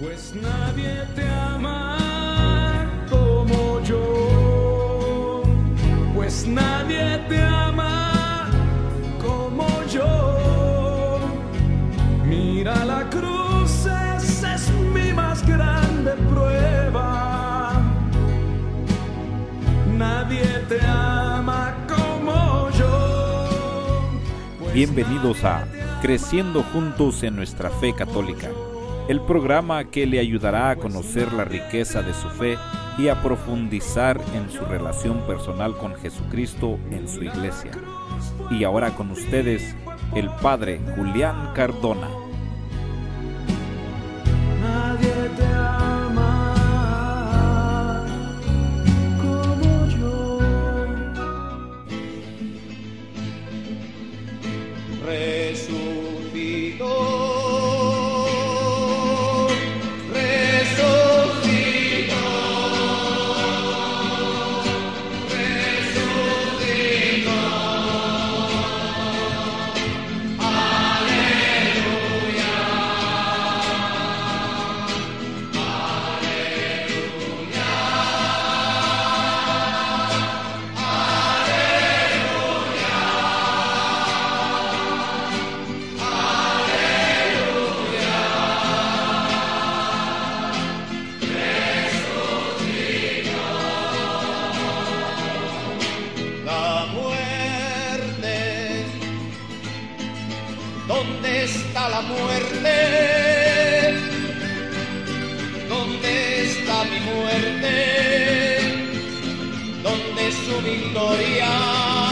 Pues nadie te ama como yo. Pues nadie te ama como yo. Mira la cruz, esa es mi más grande prueba. Nadie te ama como yo. Pues Bienvenidos a Creciendo Juntos en nuestra Fe Católica, el programa que le ayudará a conocer la riqueza de su fe y a profundizar en su relación personal con Jesucristo en su iglesia. Y ahora con ustedes, el Padre Julián Cardona. Victoria?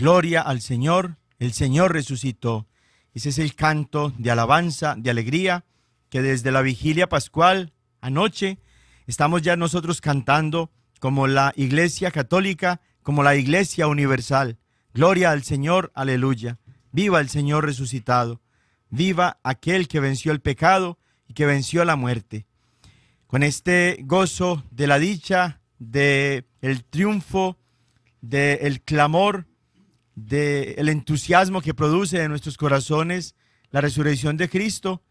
Gloria al Señor, el Señor resucitó. Ese es el canto de alabanza, de alegría, que desde la vigilia pascual anoche estamos ya nosotros cantando como la Iglesia Católica, como la Iglesia Universal. Gloria al Señor, aleluya. Viva el Señor resucitado. Viva aquel que venció el pecado y que venció la muerte. Con este gozo de la dicha, de triunfo, del clamor, del entusiasmo que produce en nuestros corazones la resurrección de Cristo,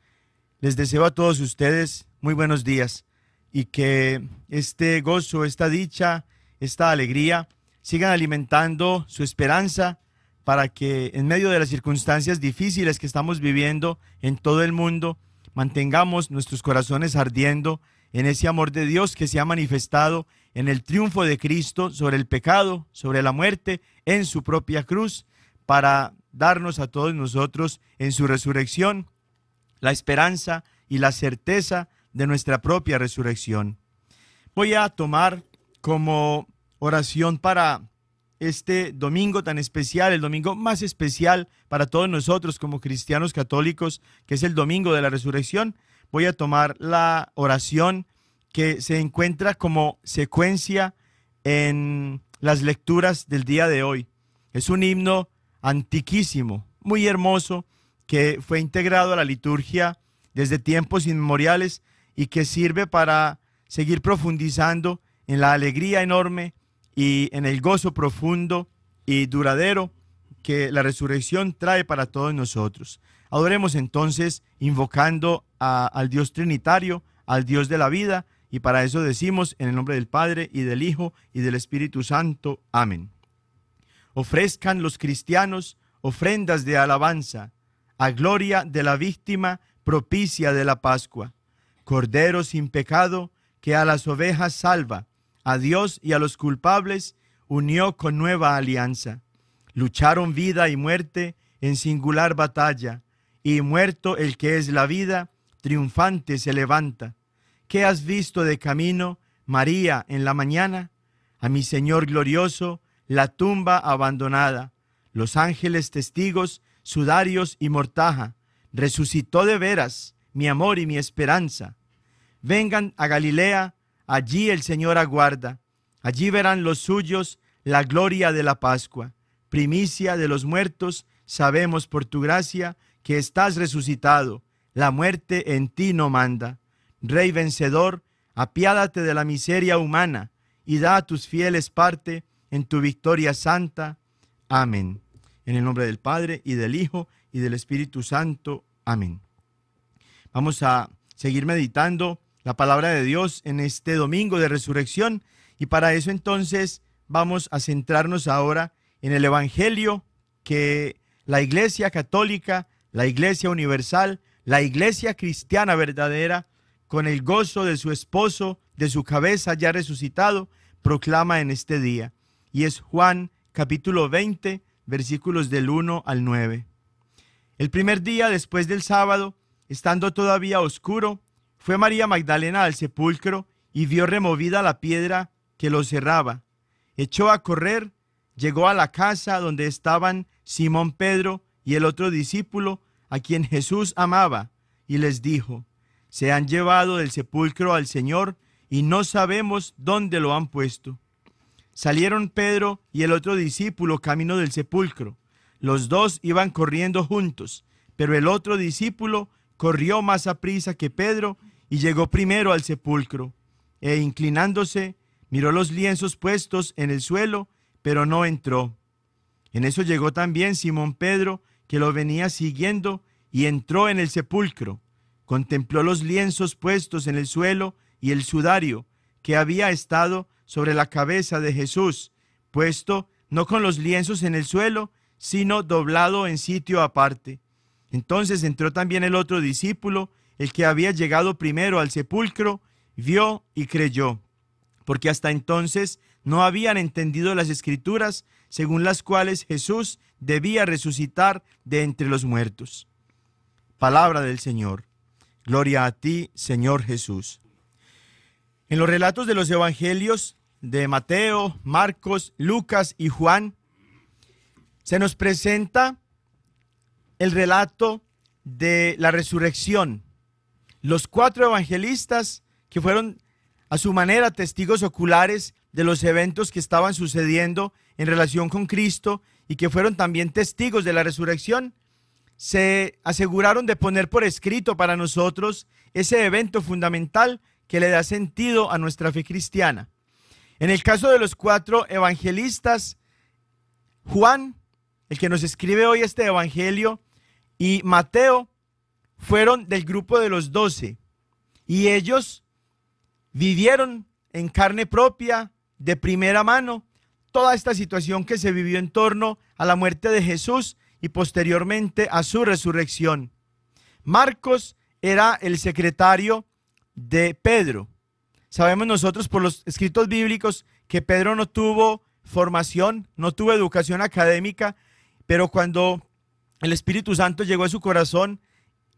les deseo a todos ustedes muy buenos días y que este gozo, esta dicha, esta alegría sigan alimentando su esperanza para que en medio de las circunstancias difíciles que estamos viviendo en todo el mundo, mantengamos nuestros corazones ardiendo en ese amor de Dios que se ha manifestado en el triunfo de Cristo sobre el pecado, sobre la muerte, en su propia cruz, para darnos a todos nosotros en su resurrección la esperanza y la certeza de nuestra propia resurrección. Voy a tomar como oración para este domingo tan especial, el domingo más especial para todos nosotros como cristianos católicos, que es el domingo de la resurrección. Voy a tomar la oración que se encuentra como secuencia en las lecturas del día de hoy. Es un himno antiquísimo, muy hermoso, que fue integrado a la liturgia desde tiempos inmemoriales y que sirve para seguir profundizando en la alegría enorme y en el gozo profundo y duradero que la resurrección trae para todos nosotros. Adoremos entonces invocando a- al Dios Trinitario, al Dios de la vida, y para eso decimos en el nombre del Padre y del Hijo y del Espíritu Santo. Amén. Ofrezcan los cristianos ofrendas de alabanza a gloria de la víctima propicia de la Pascua, Cordero sin pecado que a las ovejas salva, a Dios y a los culpables unió con nueva alianza. Lucharon vida y muerte en singular batalla, y muerto el que es la vida, triunfante se levanta. ¿Qué has visto de camino, María, en la mañana? A mi Señor glorioso, la tumba abandonada, los ángeles testigos, sudarios y mortaja, resucitó de veras mi amor y mi esperanza. Vengan a Galilea, allí el Señor aguarda, allí verán los suyos la gloria de la Pascua, primicia de los muertos, sabemos por tu gracia que estás resucitado, la muerte en ti no manda. Rey vencedor, apiádate de la miseria humana y da a tus fieles parte en tu victoria santa. Amén. En el nombre del Padre y del Hijo y del Espíritu Santo. Amén. Vamos a seguir meditando la palabra de Dios en este domingo de resurrección y para eso entonces vamos a centrarnos ahora en el Evangelio que la Iglesia Católica, la Iglesia Universal, la Iglesia Cristiana verdadera, con el gozo de su esposo, de su cabeza ya resucitado, proclama en este día. Y es Juan capítulo 20, versículos del 1 al 9. El primer día después del sábado, estando todavía oscuro, fue María Magdalena al sepulcro y vio removida la piedra que lo cerraba. Echó a correr, llegó a la casa donde estaban Simón Pedro y el otro discípulo, a quien Jesús amaba, y les dijo, se han llevado del sepulcro al Señor y no sabemos dónde lo han puesto. Salieron Pedro y el otro discípulo camino del sepulcro. Los dos iban corriendo juntos, pero el otro discípulo corrió más a prisa que Pedro y llegó primero al sepulcro. E inclinándose, miró los lienzos puestos en el suelo, pero no entró. En eso llegó también Simón Pedro, que lo venía siguiendo, y entró en el sepulcro. Contempló los lienzos puestos en el suelo y el sudario que había estado sobre la cabeza de Jesús, puesto no con los lienzos en el suelo, sino doblado en sitio aparte. Entonces entró también el otro discípulo, el que había llegado primero al sepulcro, vio y creyó, porque hasta entonces no habían entendido las escrituras según las cuales Jesús debía resucitar de entre los muertos. Palabra del Señor. Gloria a ti, Señor Jesús. En los relatos de los evangelios de Mateo, Marcos, Lucas y Juan, se nos presenta el relato de la resurrección. Los cuatro evangelistas que fueron a su manera testigos oculares de los eventos que estaban sucediendo en relación con Cristo y que fueron también testigos de la resurrección, se aseguraron de poner por escrito para nosotros ese evento fundamental que le da sentido a nuestra fe cristiana. En el caso de los cuatro evangelistas, Juan, el que nos escribe hoy este evangelio, y Mateo fueron del grupo de los doce. Y ellos vivieron en carne propia, de primera mano, toda esta situación que se vivió en torno a la muerte de Jesús y posteriormente a su resurrección. Marcos era el secretario de Pedro. Sabemos nosotros por los escritos bíblicos que Pedro no tuvo formación, no tuvo educación académica, pero cuando el Espíritu Santo llegó a su corazón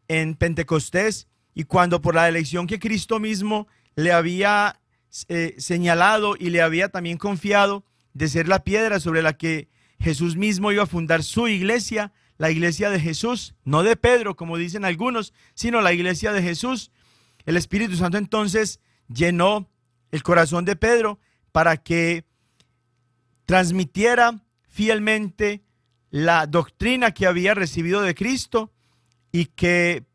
en Pentecostés y cuando por la elección que Cristo mismo le había eh, señalado y le había también confiado de ser la piedra sobre la que Jesús mismo iba a fundar su iglesia, la iglesia de Jesús, no de Pedro, como dicen algunos, sino la iglesia de Jesús. El Espíritu Santo entonces llenó el corazón de Pedro para que transmitiera fielmente la doctrina que había recibido de Cristo y que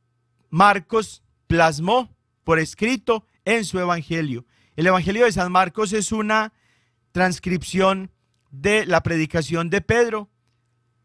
Marcos plasmó por escrito en su evangelio. El evangelio de San Marcos es una transcripción de la predicación de Pedro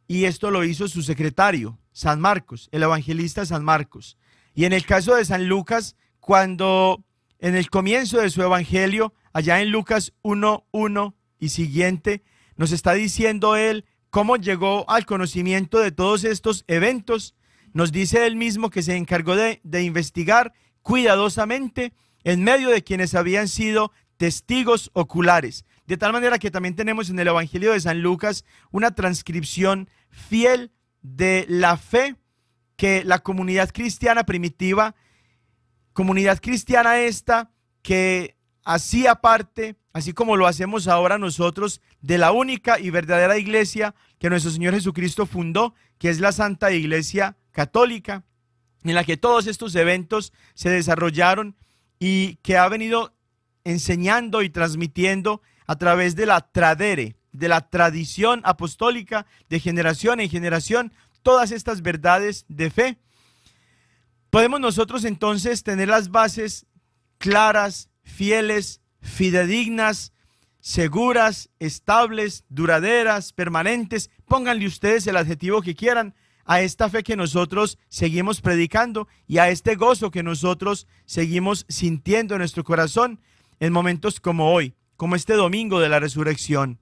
y esto lo hizo su secretario, San Marcos, el evangelista San Marcos. Y en el caso de San Lucas, cuando en el comienzo de su evangelio, allá en Lucas 1.1 y siguiente, nos está diciendo él cómo llegó al conocimiento de todos estos eventos. Nos dice él mismo que se encargó de, de investigar cuidadosamente en medio de quienes habían sido testigos oculares. De tal manera que también tenemos en el Evangelio de San Lucas una transcripción fiel de la fe que la comunidad cristiana primitiva, comunidad cristiana esta que hacía parte, así como lo hacemos ahora nosotros, de la única y verdadera iglesia que nuestro Señor Jesucristo fundó, que es la Santa Iglesia Católica, en la que todos estos eventos se desarrollaron y que ha venido enseñando y transmitiendo a través de la tradere, de la tradición apostólica de generación en generación, todas estas verdades de fe. Podemos nosotros entonces tener las bases claras, fieles, fidedignas, seguras, estables, duraderas, permanentes. Pónganle ustedes el adjetivo que quieran a esta fe que nosotros seguimos predicando y a este gozo que nosotros seguimos sintiendo en nuestro corazón en momentos como hoy, como este domingo de la resurrección.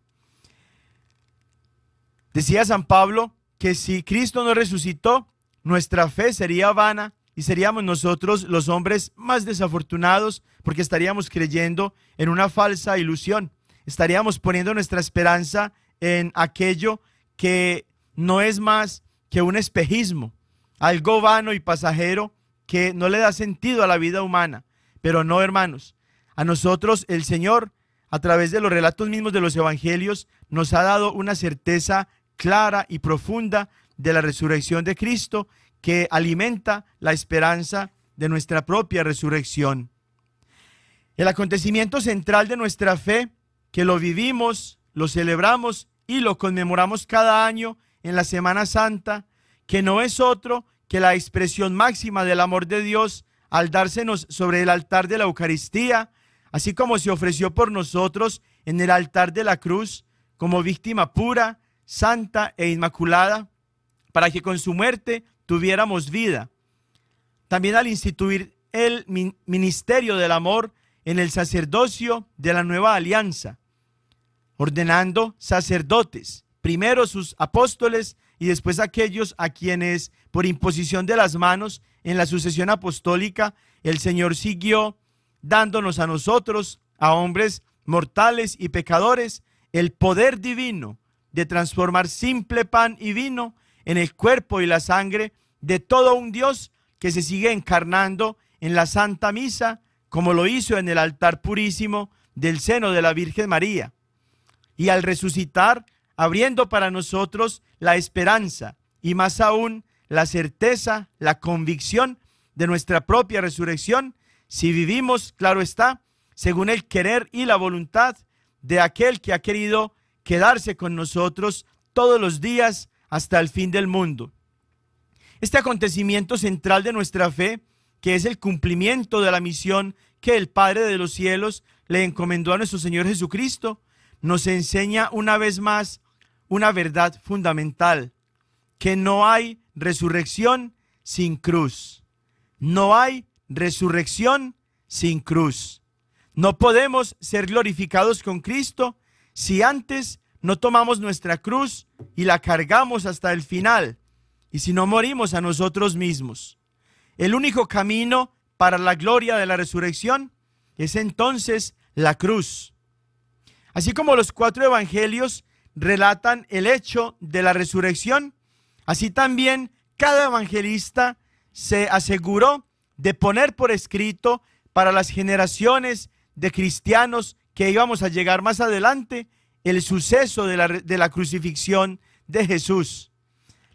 Decía San Pablo que si Cristo no resucitó, nuestra fe sería vana y seríamos nosotros los hombres más desafortunados porque estaríamos creyendo en una falsa ilusión. Estaríamos poniendo nuestra esperanza en aquello que no es más que un espejismo, algo vano y pasajero que no le da sentido a la vida humana. Pero no, hermanos, a nosotros el Señor, a través de los relatos mismos de los evangelios, nos ha dado una certeza clara y profunda de la resurrección de Cristo que alimenta la esperanza de nuestra propia resurrección. El acontecimiento central de nuestra fe, que lo vivimos, lo celebramos y lo conmemoramos cada año, en la Semana Santa, que no es otro que la expresión máxima del amor de Dios al dársenos sobre el altar de la Eucaristía, así como se ofreció por nosotros en el altar de la cruz como víctima pura, santa e inmaculada, para que con su muerte tuviéramos vida. También al instituir el ministerio del amor en el sacerdocio de la nueva alianza, ordenando sacerdotes primero sus apóstoles y después aquellos a quienes por imposición de las manos en la sucesión apostólica el Señor siguió dándonos a nosotros, a hombres mortales y pecadores, el poder divino de transformar simple pan y vino en el cuerpo y la sangre de todo un Dios que se sigue encarnando en la Santa Misa, como lo hizo en el altar purísimo del seno de la Virgen María. Y al resucitar, abriendo para nosotros la esperanza y más aún la certeza, la convicción de nuestra propia resurrección, si vivimos, claro está, según el querer y la voluntad de aquel que ha querido quedarse con nosotros todos los días hasta el fin del mundo. Este acontecimiento central de nuestra fe, que es el cumplimiento de la misión que el Padre de los cielos le encomendó a nuestro Señor Jesucristo, nos enseña una vez más una verdad fundamental, que no hay resurrección sin cruz. No hay resurrección sin cruz. No podemos ser glorificados con Cristo si antes no tomamos nuestra cruz y la cargamos hasta el final, y si no morimos a nosotros mismos. El único camino para la gloria de la resurrección es entonces la cruz. Así como los cuatro evangelios relatan el hecho de la resurrección, así también cada evangelista se aseguró de poner por escrito para las generaciones de cristianos que íbamos a llegar más adelante el suceso de la, de la crucifixión de Jesús.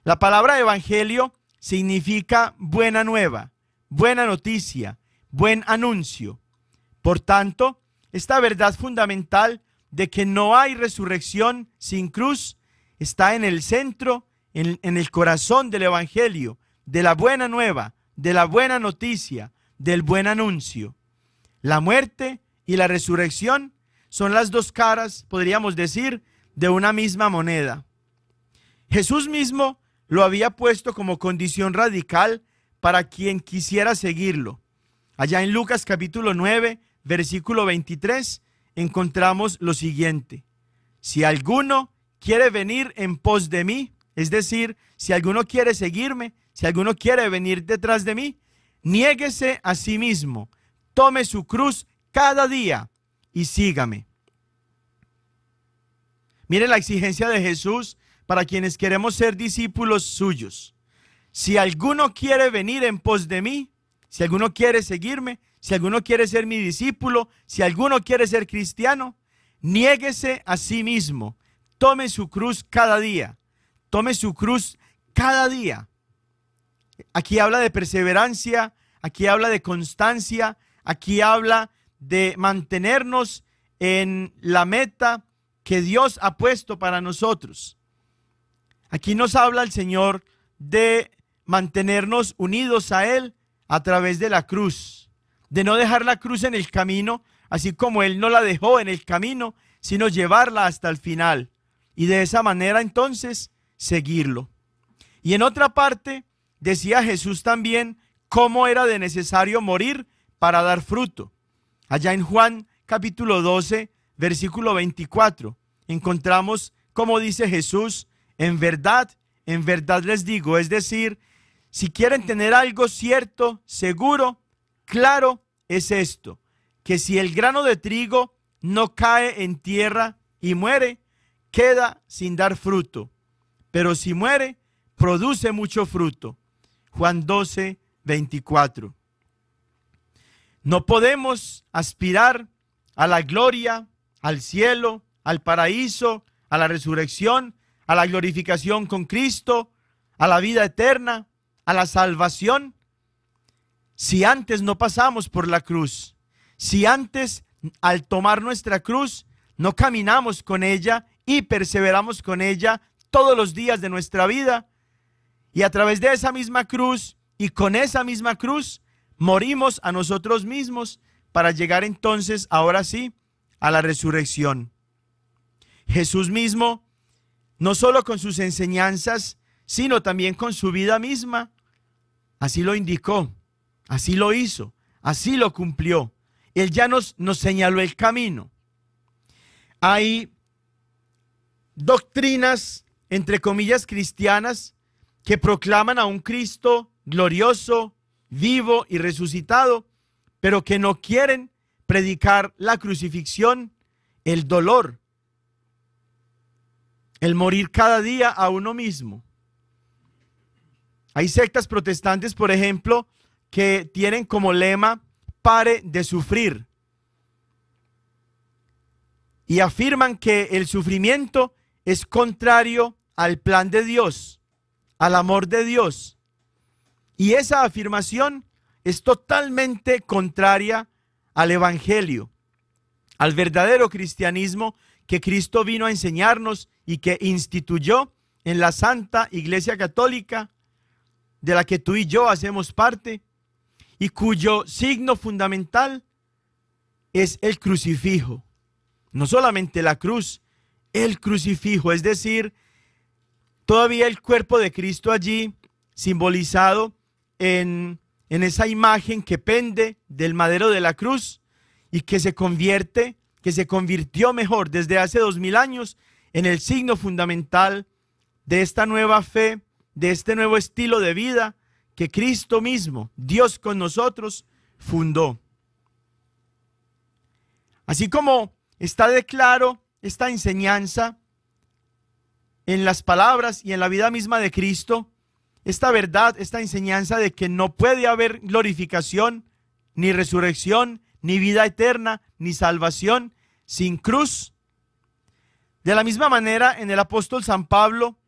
La palabra evangelio significa buena nueva, buena noticia, buen anuncio. Por tanto, esta verdad fundamental de que no hay resurrección sin cruz está en el centro, en, el corazón del Evangelio, de la buena nueva, de la buena noticia, del buen anuncio. La muerte y la resurrección son las dos caras, podríamos decir, de una misma moneda. Jesús mismo lo había puesto como condición radical para quien quisiera seguirlo. Allá en Lucas capítulo 9, versículo 23, encontramos lo siguiente. Si alguno quiere venir en pos de mí, es decir, si alguno quiere seguirme, si alguno quiere venir detrás de mí, niéguese a sí mismo, tome su cruz cada día y sígame. Mire la exigencia de Jesús para quienes queremos ser discípulos suyos. Si alguno quiere venir en pos de mí, si alguno quiere seguirme, si alguno quiere ser mi discípulo, si alguno quiere ser cristiano, niéguese a sí mismo, tome su cruz cada día, tome su cruz cada día. Aquí habla de perseverancia, aquí habla de constancia, aquí habla de mantenernos en la meta que Dios ha puesto para nosotros. Aquí nos habla el Señor de mantenernos unidos a Él a través de la cruz, de no dejar la cruz en el camino, así como Él no la dejó en el camino, sino llevarla hasta el final. Y de esa manera entonces seguirlo. Y en otra parte decía Jesús también cómo era de necesario morir para dar fruto. Allá en Juan capítulo 12, versículo 24, encontramos como dice Jesús, en verdad, en verdad les digo, es decir, si quieren tener algo cierto, seguro, claro, es esto, que si el grano de trigo no cae en tierra y muere, queda sin dar fruto, pero si muere, produce mucho fruto. Juan 12, 24. No podemos aspirar a la gloria, al cielo, al paraíso, a la resurrección, a la glorificación con Cristo, a la vida eterna, a la salvación, si antes no pasamos por la cruz, si antes al tomar nuestra cruz no caminamos con ella y perseveramos con ella todos los días de nuestra vida, y a través de esa misma cruz y con esa misma cruz morimos a nosotros mismos para llegar entonces, ahora sí, a la resurrección. Jesús mismo, no solo con sus enseñanzas, sino también con su vida misma, así lo indicó, así lo hizo, así lo cumplió. Él ya nos, nos señaló el camino. Hay doctrinas, entre comillas, cristianas, que proclaman a un Cristo glorioso, vivo y resucitado, pero que no quieren predicar la crucifixión, el dolor, el morir cada día a uno mismo. Hay sectas protestantes, por ejemplo, que tienen como lema pare de sufrir. Y afirman que el sufrimiento es contrario al plan de Dios, al amor de Dios. Y esa afirmación es totalmente contraria al Evangelio, al verdadero cristianismo que Cristo vino a enseñarnos y que instituyó en la Santa Iglesia Católica, de la que tú y yo hacemos parte, y cuyo signo fundamental es el crucifijo. No solamente la cruz, el crucifijo, es decir, todavía el cuerpo de Cristo allí simbolizado en, en esa imagen que pende del madero de la cruz y que se convierte, que se convirtió mejor desde hace dos mil años en el signo fundamental de esta nueva fe, de este nuevo estilo de vida que Cristo mismo, Dios con nosotros, fundó. Así como está de claro esta enseñanza en las palabras y en la vida misma de Cristo, esta verdad, esta enseñanza de que no puede haber glorificación, ni resurrección, ni vida eterna, ni salvación sin cruz. De la misma manera, en el apóstol San Pablo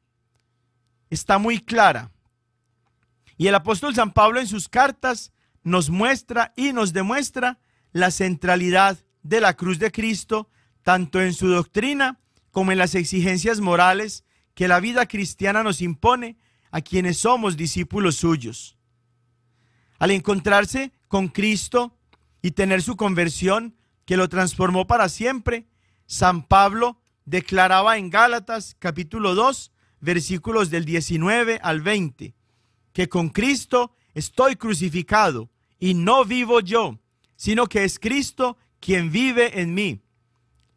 está muy clara. Y el apóstol San Pablo en sus cartas nos muestra y nos demuestra la centralidad de la cruz de Cristo, tanto en su doctrina como en las exigencias morales que la vida cristiana nos impone a quienes somos discípulos suyos. Al encontrarse con Cristo y tener su conversión que lo transformó para siempre, San Pablo declaraba en Gálatas capítulo 2, versículos del 19 al 20, que con Cristo estoy crucificado y no vivo yo, sino que es Cristo quien vive en mí.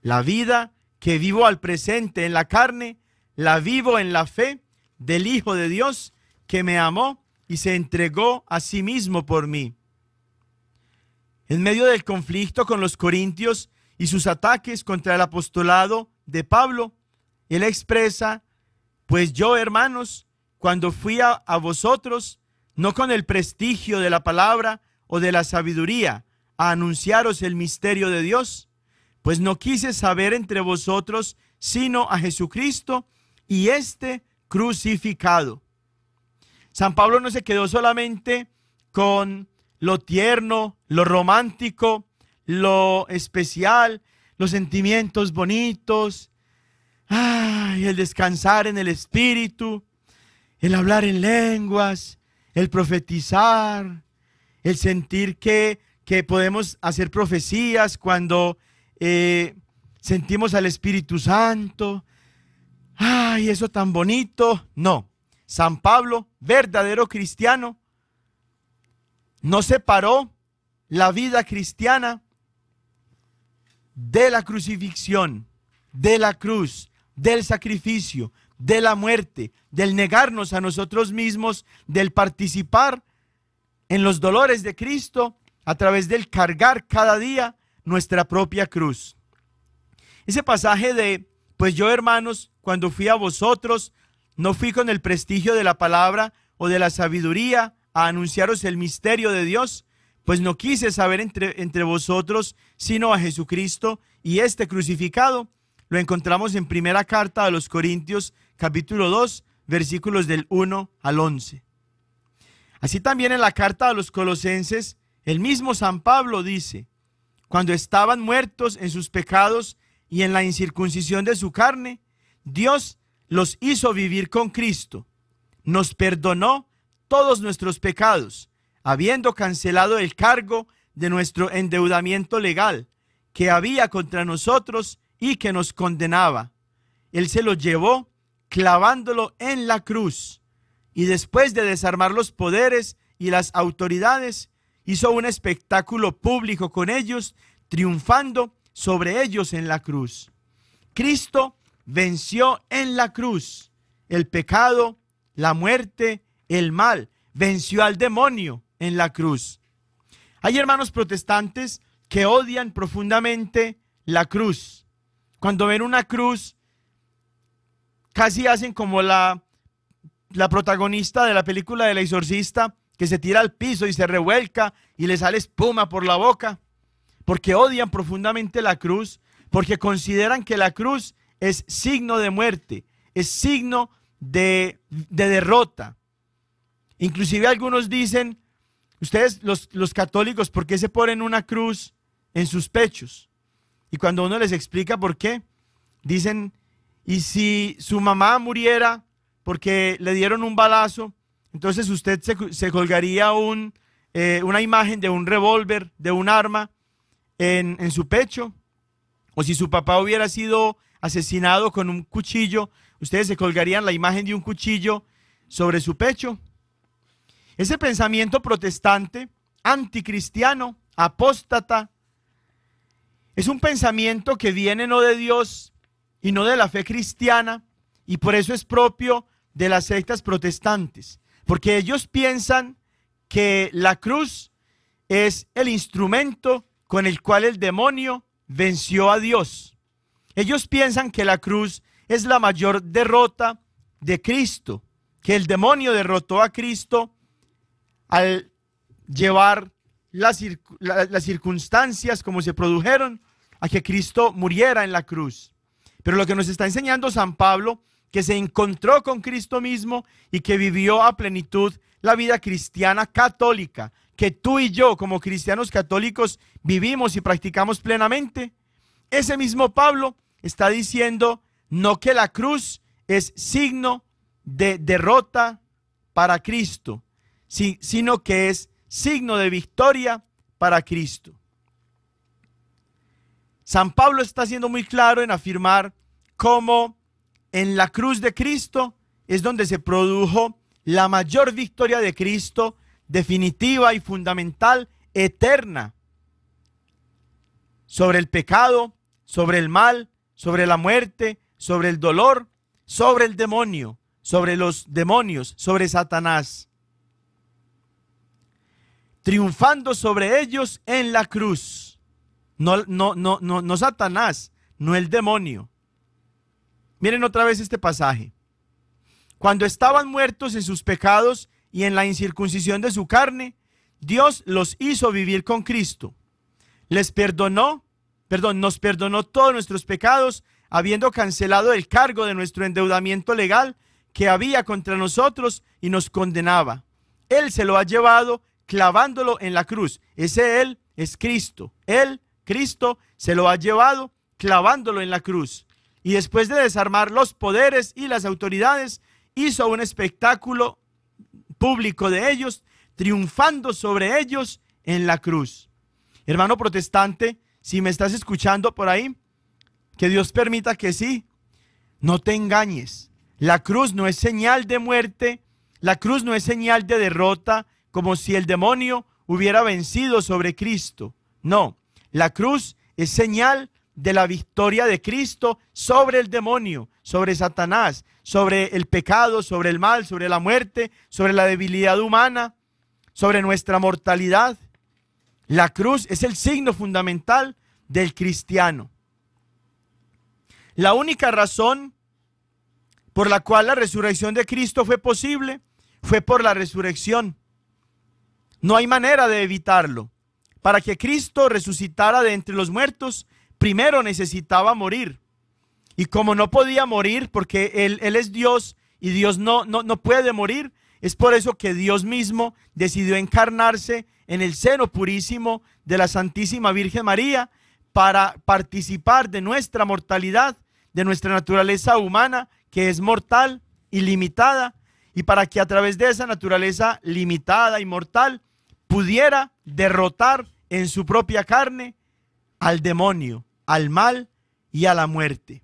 La vida que vivo al presente en la carne, la vivo en la fe del Hijo de Dios que me amó y se entregó a sí mismo por mí. En medio del conflicto con los corintios y sus ataques contra el apostolado de Pablo, él expresa, pues yo, hermanos, cuando fui a, vosotros, no con el prestigio de la palabra o de la sabiduría, a anunciaros el misterio de Dios, pues no quise saber entre vosotros sino a Jesucristo y este crucificado. San Pablo no se quedó solamente con lo tierno, lo romántico, lo especial, los sentimientos bonitos, ay, el descansar en el espíritu, el hablar en lenguas, el profetizar, el sentir que, que podemos hacer profecías cuando eh, sentimos al Espíritu Santo. Ay, eso tan bonito. No, San Pablo, verdadero cristiano, no separó la vida cristiana de la crucifixión, de la cruz, del sacrificio, de la muerte, del negarnos a nosotros mismos, del participar en los dolores de Cristo a través del cargar cada día nuestra propia cruz. Ese pasaje de, pues yo hermanos, cuando fui a vosotros, no fui con el prestigio de la palabra o de la sabiduría a anunciaros el misterio de Dios, pues no quise saber entre, entre vosotros sino a Jesucristo y este crucificado. Lo encontramos en primera carta a los Corintios capítulo 2 versículos del 1 al 11. Así también en la carta a los Colosenses, el mismo San Pablo dice, cuando estaban muertos en sus pecados y en la incircuncisión de su carne, Dios los hizo vivir con Cristo, nos perdonó todos nuestros pecados, habiendo cancelado el cargo de nuestro endeudamiento legal que había contra nosotros y que nos condenaba. Él se lo llevó clavándolo en la cruz y después de desarmar los poderes y las autoridades, hizo un espectáculo público con ellos, triunfando sobre ellos en la cruz. Cristo venció en la cruz el pecado, la muerte el mal, venció al demonio en la cruz. Hay hermanos protestantes que odian profundamente la cruz. Cuando ven una cruz, casi hacen como la, la protagonista de la película del exorcista, que se tira al piso y se revuelca y le sale espuma por la boca, porque odian profundamente la cruz, porque consideran que la cruz es signo de muerte, es signo de, de derrota. Inclusive algunos dicen, ustedes los, los católicos, ¿por qué se ponen una cruz en sus pechos? Y cuando uno les explica por qué, dicen, y si su mamá muriera porque le dieron un balazo, entonces usted se, colgaría un, eh, una imagen de un revólver, de un arma en, en su pecho. O si su papá hubiera sido asesinado con un cuchillo, ustedes se colgarían la imagen de un cuchillo sobre su pecho. Ese pensamiento protestante, anticristiano, apóstata, es un pensamiento que viene no de Dios y no de la fe cristiana, y por eso es propio de las sectas protestantes, porque ellos piensan que la cruz es el instrumento con el cual el demonio venció a Dios. Ellos piensan que la cruz es la mayor derrota de Cristo, que el demonio derrotó a Cristo al llevar las, circunstancias como se produjeron a que Cristo muriera en la cruz. Pero lo que nos está enseñando San Pablo, que se encontró con Cristo mismo y que vivió a plenitud la vida cristiana católica, que tú y yo como cristianos católicos vivimos y practicamos plenamente, ese mismo Pablo está diciendo no que la cruz es signo de derrota para Cristo, sino que es signo de victoria para Cristo. San Pablo está siendo muy claro en afirmar cómo en la cruz de Cristo es donde se produjo la mayor victoria de Cristo, definitiva y fundamental, eterna, sobre el pecado, sobre el mal, sobre la muerte, sobre el dolor, sobre el demonio, sobre los demonios, sobre Satanás, triunfando sobre ellos en la cruz. No, no, no, no, no Satanás, no el demonio. Miren otra vez este pasaje. Cuando estaban muertos en sus pecados y en la incircuncisión de su carne, Dios los hizo vivir con Cristo. Les perdonó, perdón, nos perdonó todos nuestros pecados, habiendo cancelado el cargo de nuestro endeudamiento legal que había contra nosotros y nos condenaba. Él se lo ha llevado clavándolo en la cruz. Ese Él es Cristo. Él, Cristo, se lo ha llevado clavándolo en la cruz. Y después de desarmar los poderes y las autoridades, hizo un espectáculo público de ellos, triunfando sobre ellos en la cruz. Hermano protestante, si me estás escuchando por ahí, que Dios permita que sí, no te engañes. La cruz no es señal de muerte, la cruz no es señal de derrota, como si el demonio hubiera vencido sobre Cristo. No, la cruz es señal de la victoria de Cristo sobre el demonio, sobre Satanás, sobre el pecado, sobre el mal, sobre la muerte, sobre la debilidad humana, sobre nuestra mortalidad. La cruz es el signo fundamental del cristiano. La única razón por la cual la resurrección de Cristo fue posible fue por la resurrección. No hay manera de evitarlo. Para que Cristo resucitara de entre los muertos, primero necesitaba morir. Y como no podía morir, porque Él, es Dios y Dios no, no, no puede morir, es por eso que Dios mismo decidió encarnarse en el seno purísimo de la Santísima Virgen María para participar de nuestra mortalidad, de nuestra naturaleza humana, que es mortal y limitada, y para que a través de esa naturaleza limitada y mortal pudiera derrotar en su propia carne al demonio, al mal y a la muerte.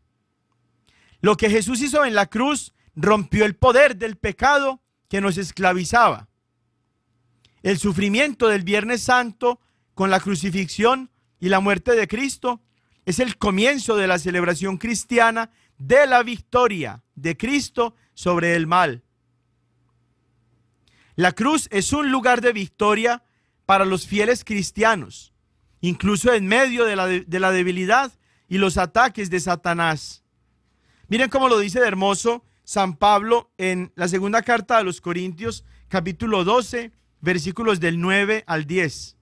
Lo que Jesús hizo en la cruz rompió el poder del pecado que nos esclavizaba. El sufrimiento del Viernes Santo con la crucifixión y la muerte de Cristo es el comienzo de la celebración cristiana de la victoria de Cristo sobre el mal. La cruz es un lugar de victoria para los fieles cristianos incluso en medio de la, de, la debilidad y los ataques de Satanás. Miren cómo lo dice de hermoso San Pablo en la segunda carta a los Corintios, capítulo 12, versículos del 9 al 10.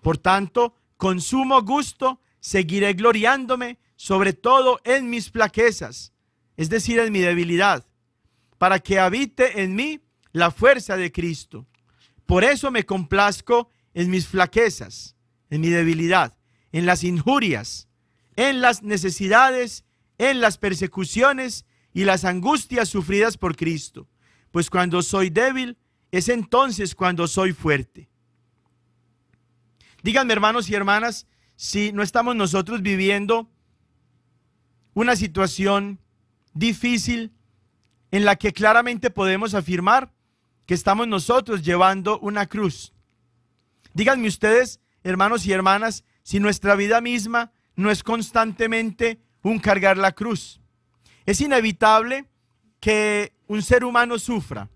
Por tanto, con sumo gusto seguiré gloriándome sobre todo en mis flaquezas, es decir, en mi debilidad, para que habite en mí la fuerza de Cristo. Por eso me complazco en mis flaquezas, en mi debilidad, en las injurias, en las necesidades, en las persecuciones y las angustias sufridas por Cristo. Pues cuando soy débil, es entonces cuando soy fuerte. Díganme, hermanos y hermanas, si no estamos nosotros viviendo una situación difícil en la que claramente podemos afirmar que estamos nosotros llevando una cruz. Díganme ustedes, hermanos y hermanas, si nuestra vida misma no es constantemente un cargar la cruz. Es inevitable que un ser humano sufra,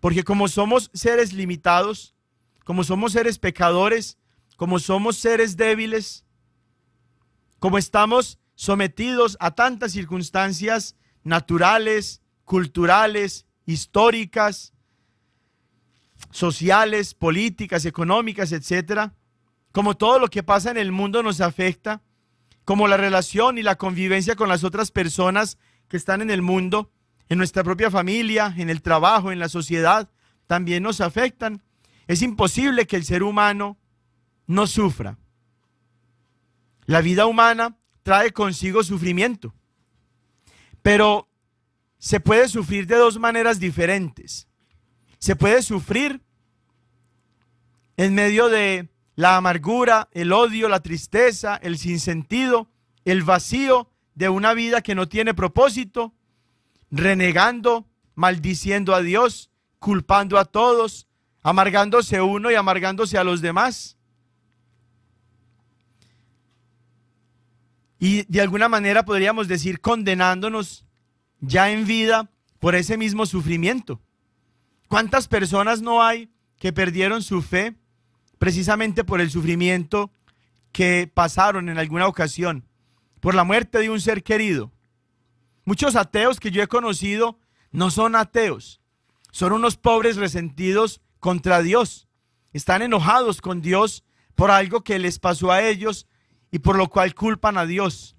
porque como somos seres limitados, como somos seres pecadores, como somos seres débiles, como estamos sometidos a tantas circunstancias naturales, culturales, históricas, sociales, políticas, económicas, etcétera, como todo lo que pasa en el mundo nos afecta, como la relación y la convivencia con las otras personas que están en el mundo, en nuestra propia familia, en el trabajo, en la sociedad, también nos afectan. Es imposible que el ser humano no sufra. La vida humana trae consigo sufrimiento, pero se puede sufrir de dos maneras diferentes. Se puede sufrir en medio de la amargura, el odio, la tristeza, el sinsentido, el vacío de una vida que no tiene propósito, renegando, maldiciendo a Dios, culpando a todos, amargándose uno y amargándose a los demás. Y de alguna manera podríamos decir condenándonos ya en vida por ese mismo sufrimiento. ¿Cuántas personas no hay que perdieron su fe precisamente por el sufrimiento que pasaron en alguna ocasión, por la muerte de un ser querido? Muchos ateos que yo he conocido no son ateos, son unos pobres resentidos contra Dios. Están enojados con Dios por algo que les pasó a ellos y por lo cual culpan a Dios.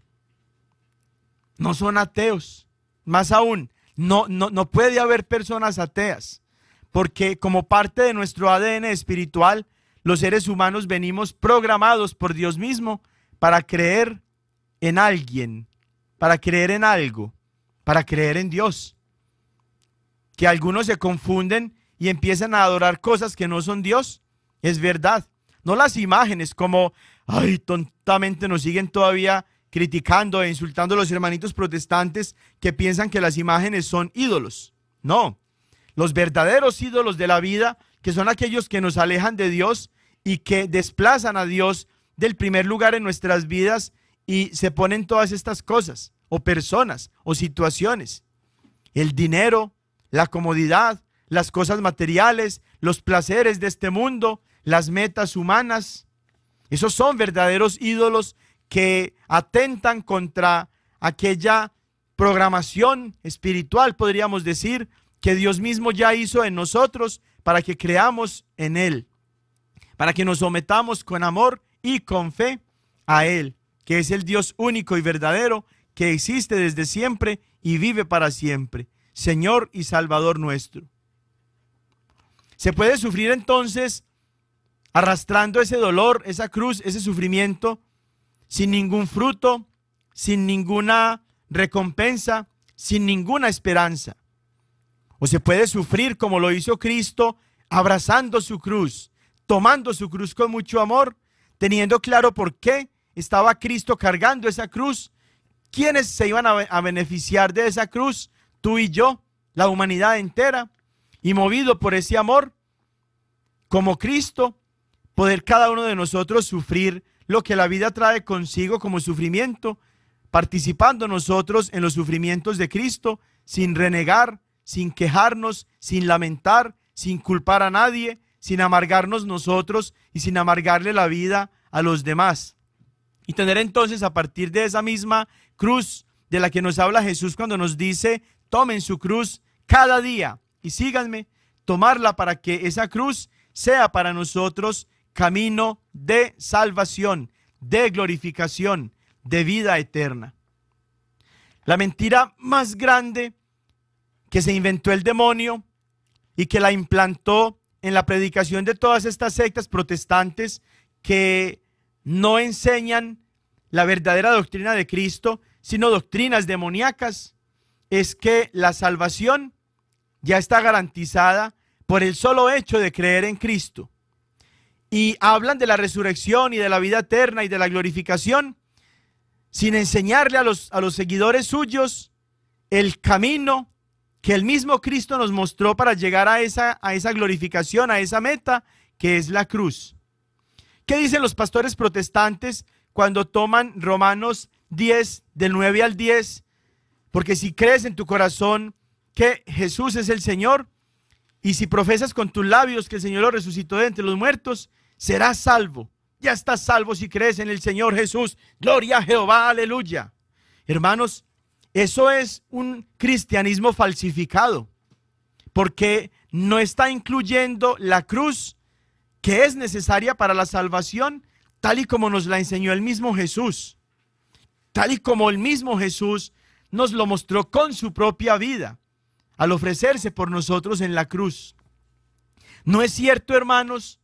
No son ateos. Más aún, no, no, no puede haber personas ateas, porque como parte de nuestro ADN espiritual, los seres humanos venimos programados por Dios mismo para creer en alguien, para creer en algo, para creer en Dios. Que algunos se confunden y empiezan a adorar cosas que no son Dios, es verdad. No las imágenes como, ay, tontamente nos siguen todavía criticando e insultando a los hermanitos protestantes que piensan que las imágenes son ídolos. No, los verdaderos ídolos de la vida, que son aquellos que nos alejan de Dios y que desplazan a Dios del primer lugar en nuestras vidas y se ponen todas estas cosas, o personas, o situaciones. El dinero, la comodidad, las cosas materiales, los placeres de este mundo, las metas humanas. Esos son verdaderos ídolos que atentan contra aquella programación espiritual, podríamos decir, que Dios mismo ya hizo en nosotros para que creamos en Él, para que nos sometamos con amor y con fe a Él, que es el Dios único y verdadero, que existe desde siempre y vive para siempre, Señor y Salvador nuestro. Se puede sufrir entonces arrastrando ese dolor, esa cruz, ese sufrimiento, sin ningún fruto, sin ninguna recompensa, sin ninguna esperanza. O se puede sufrir como lo hizo Cristo, abrazando su cruz, tomando su cruz con mucho amor, teniendo claro por qué estaba Cristo cargando esa cruz, quiénes se iban a, beneficiar de esa cruz, tú y yo, la humanidad entera, y movido por ese amor, como Cristo, poder cada uno de nosotros sufrir lo que la vida trae consigo como sufrimiento, participando nosotros en los sufrimientos de Cristo, sin renegar, sin quejarnos, sin lamentar, sin culpar a nadie, sin amargarnos nosotros y sin amargarle la vida a los demás. Y tener entonces a partir de esa misma cruz de la que nos habla Jesús cuando nos dice, tomen su cruz cada día y síganme, tomarla para que esa cruz sea para nosotros camino de salvación, de glorificación, de vida eterna. La mentira más grande que se inventó el demonio y que la implantó en la predicación de todas estas sectas protestantes que no enseñan la verdadera doctrina de Cristo, sino doctrinas demoníacas, es que la salvación ya está garantizada por el solo hecho de creer en Cristo. Y hablan de la resurrección y de la vida eterna y de la glorificación, sin enseñarle a los, a los seguidores suyos el camino que el mismo Cristo nos mostró para llegar a esa, a esa glorificación, a esa meta, que es la cruz. ¿Qué dicen los pastores protestantes cuando toman Romanos 10, del 9 al 10? Porque si crees en tu corazón que Jesús es el Señor, y si profesas con tus labios que el Señor lo resucitó de entre los muertos, serás salvo. Ya estás salvo si crees en el Señor Jesús. Gloria a Jehová, aleluya. Hermanos, eso es un cristianismo falsificado, porque no está incluyendo la cruz que es necesaria para la salvación, tal y como nos la enseñó el mismo Jesús, tal y como el mismo Jesús nos lo mostró con su propia vida al ofrecerse por nosotros en la cruz. No es cierto, hermanos,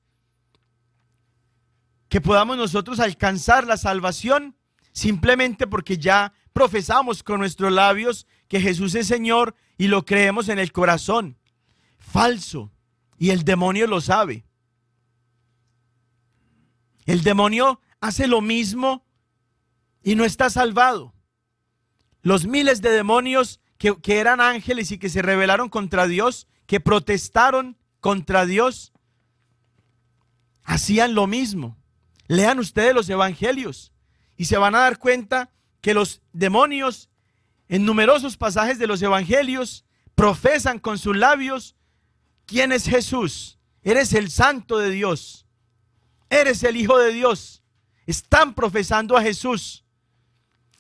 que podamos nosotros alcanzar la salvación simplemente porque ya profesamos con nuestros labios que Jesús es Señor y lo creemos en el corazón. Falso. Y el demonio lo sabe. El demonio hace lo mismo y no está salvado. Los miles de demonios que, que eran ángeles y que se rebelaron contra Dios, que protestaron contra Dios, hacían lo mismo. Lean ustedes los evangelios y se van a dar cuenta que los demonios en numerosos pasajes de los evangelios profesan con sus labios quién es Jesús. Eres el santo de Dios. Eres el Hijo de Dios. Están profesando a Jesús.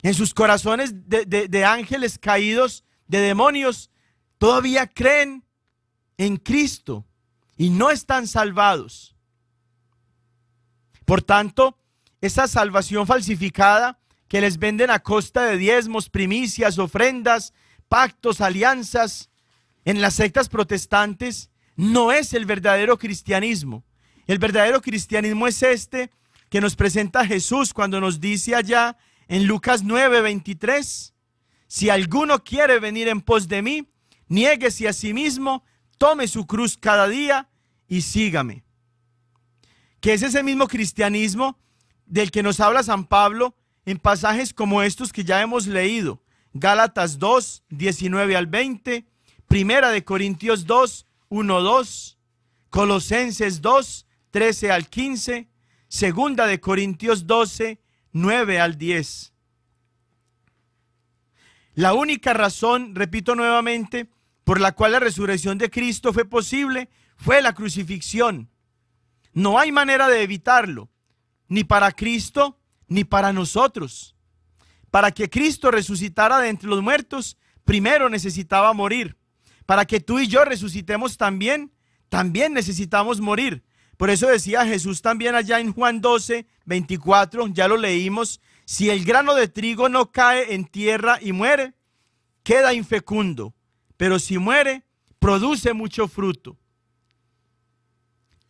En sus corazones de, de- de ángeles caídos, de demonios, todavía creen en Cristo y no están salvados. Por tanto, esa salvación falsificada que les venden a costa de diezmos, primicias, ofrendas, pactos, alianzas en las sectas protestantes, no es el verdadero cristianismo. El verdadero cristianismo es este que nos presenta Jesús cuando nos dice allá en Lucas 9, 23, si alguno quiere venir en pos de mí, niéguese a sí mismo, tome su cruz cada día y sígame. Que es ese mismo cristianismo del que nos habla San Pablo en pasajes como estos que ya hemos leído. Gálatas 2, 19 al 20, Primera de Corintios 2, 1, 2, Colosenses 2, 13 al 15, Segunda de Corintios 12, 9 al 10. La única razón, repito nuevamente, por la cual la resurrección de Cristo fue posible fue la crucifixión. No hay manera de evitarlo, ni para Cristo ni para nosotros. Para que Cristo resucitara de entre los muertos, primero necesitaba morir. Para que tú y yo resucitemos también, también necesitamos morir. Por eso decía Jesús también allá en Juan 12, 24, ya lo leímos, si el grano de trigo no cae en tierra y muere, queda infecundo, pero si muere, produce mucho fruto.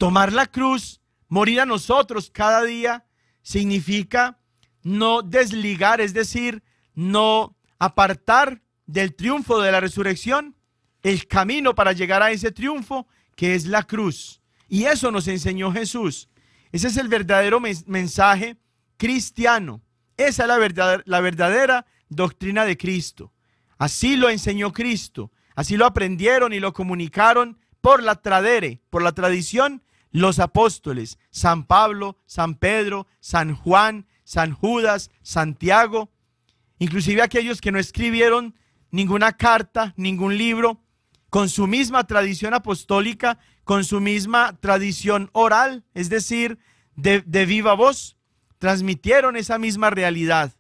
Tomar la cruz, morir a nosotros cada día, significa no desligar, es decir, no apartar del triunfo de la resurrección el camino para llegar a ese triunfo que es la cruz. Y eso nos enseñó Jesús. Ese es el verdadero mensaje cristiano. Esa es la, verdad- la verdadera doctrina de Cristo. Así lo enseñó Cristo. Así lo aprendieron y lo comunicaron por la tradere, por la tradición, los apóstoles, San Pablo, San Pedro, San Juan, San Judas, Santiago, inclusive aquellos que no escribieron ninguna carta, ningún libro, con su misma tradición apostólica, con su misma tradición oral, es decir, de, viva voz, transmitieron esa misma realidad.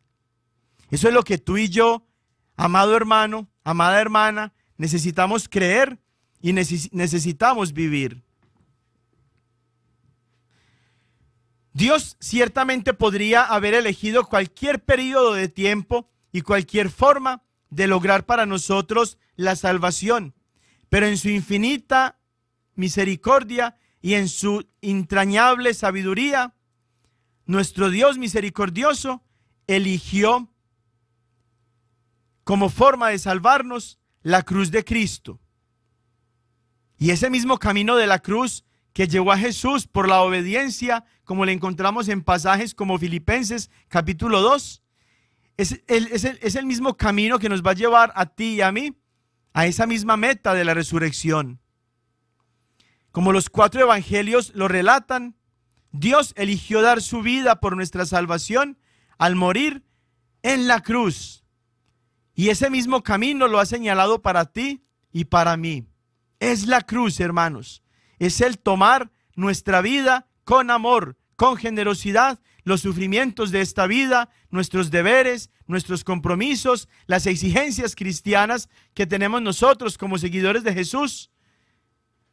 Eso es lo que tú y yo, amado hermano, amada hermana, necesitamos creer y neces- necesitamos vivir. Dios ciertamente podría haber elegido cualquier periodo de tiempo y cualquier forma de lograr para nosotros la salvación, pero en su infinita misericordia y en su entrañable sabiduría, nuestro Dios misericordioso eligió como forma de salvarnos la cruz de Cristo. Y ese mismo camino de la cruz que llevó a Jesús por la obediencia, como le encontramos en pasajes como Filipenses capítulo 2, es el, es el- es el mismo camino que nos va a llevar a ti y a mí a esa misma meta de la resurrección. Como los cuatro evangelios lo relatan, Dios eligió dar su vida por nuestra salvación al morir en la cruz. Y ese mismo camino lo ha señalado para ti y para mí. Es la cruz, hermanos. Es el tomar nuestra vida con amor, con generosidad, los sufrimientos de esta vida, nuestros deberes, nuestros compromisos, las exigencias cristianas que tenemos nosotros como seguidores de Jesús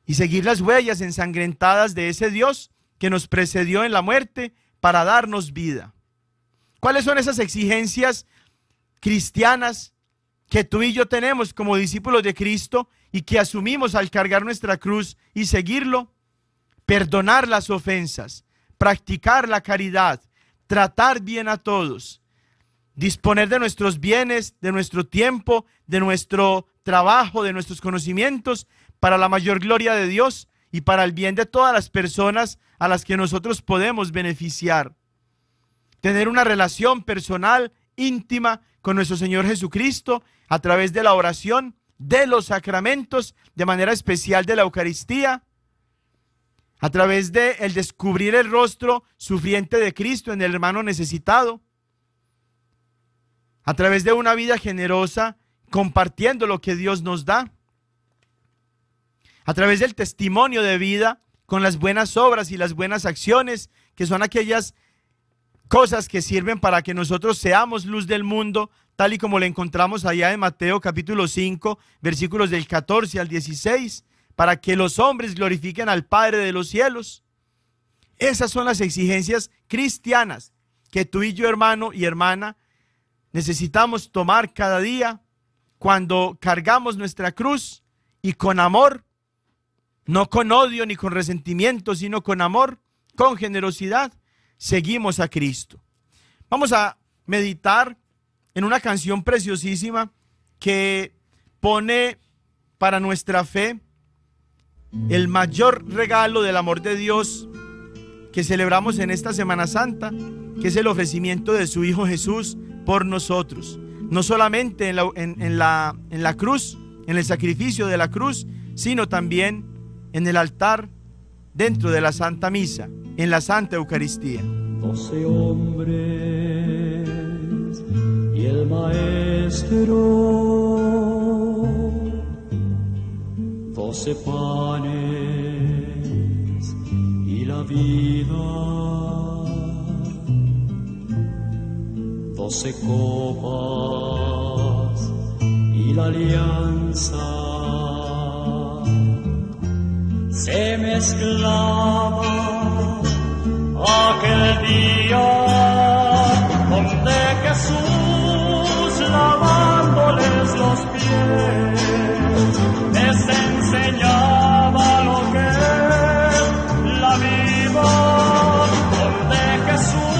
y seguir las huellas ensangrentadas de ese Dios que nos precedió en la muerte para darnos vida. ¿Cuáles son esas exigencias cristianas que tú y yo tenemos como discípulos de Cristo y que asumimos al cargar nuestra cruz y seguirlo? Perdonar las ofensas, practicar la caridad, tratar bien a todos, disponer de nuestros bienes, de nuestro tiempo, de nuestro trabajo, de nuestros conocimientos para la mayor gloria de Dios y para el bien de todas las personas a las que nosotros podemos beneficiar. Tener una relación personal, íntima con nuestro Señor Jesucristo a través de la oración, de los sacramentos, de manera especial de la Eucaristía, a través de el descubrir el rostro sufriente de Cristo en el hermano necesitado, a través de una vida generosa, compartiendo lo que Dios nos da, a través del testimonio de vida con las buenas obras y las buenas acciones, que son aquellas cosas que sirven para que nosotros seamos luz del mundo, tal y como lo encontramos allá en Mateo capítulo 5, versículos del 14 al 16, para que los hombres glorifiquen al Padre de los cielos. Esas son las exigencias cristianas que tú y yo, hermano y hermana, necesitamos tomar cada día cuando cargamos nuestra cruz y con amor, no con odio ni con resentimiento, sino con amor, con generosidad, seguimos a Cristo. Vamos a meditar en una canción preciosísima que pone para nuestra fe el mayor regalo del amor de Dios que celebramos en esta Semana Santa, que es el ofrecimiento de su Hijo Jesús por nosotros. No solamente en la, en- en la- en la cruz, en el sacrificio de la cruz, sino también en el altar dentro de la Santa Misa, en la Santa Eucaristía. Doce hombres y el maestro, doce panes y la vida, doce copas y la alianza se mezclaba aquel día donde Jesús lavándoles los pies les enseñaba lo que es la vida donde Jesús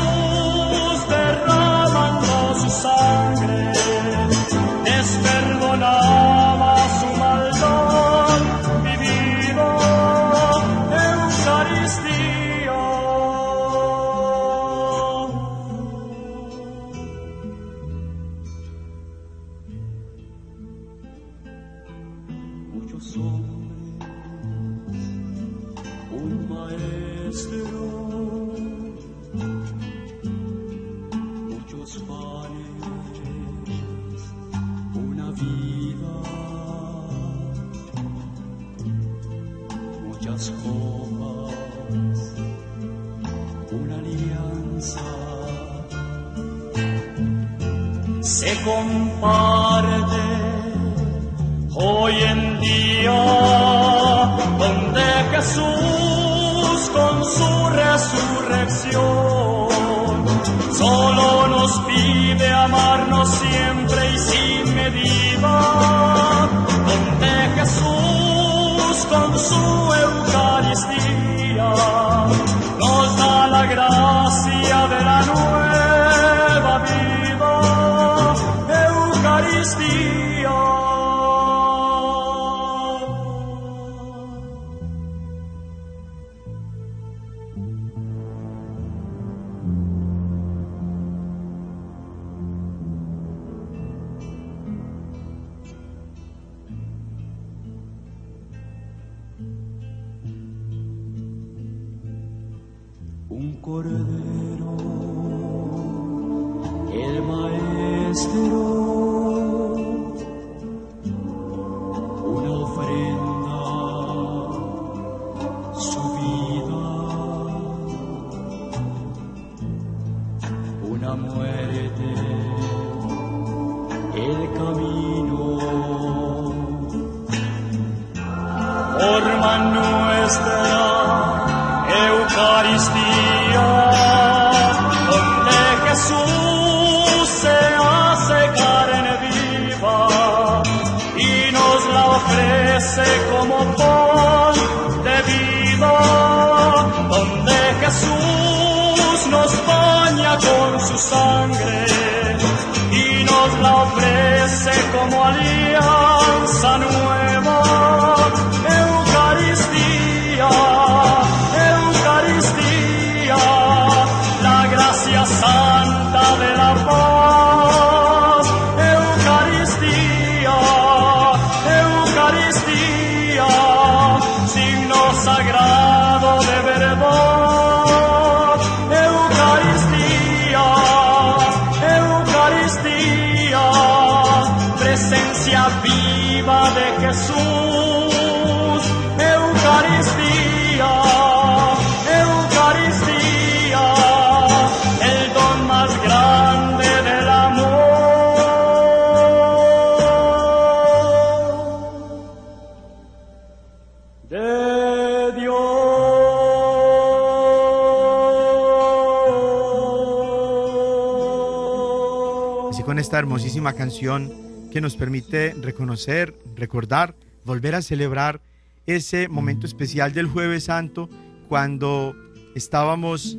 esta hermosísima canción que nos permite reconocer, recordar, volver a celebrar ese momento especial del jueves santo cuando estábamos